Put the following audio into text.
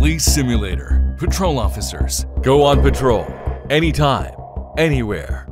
Police Simulator. Patrol officers, go on patrol. Anytime, anywhere.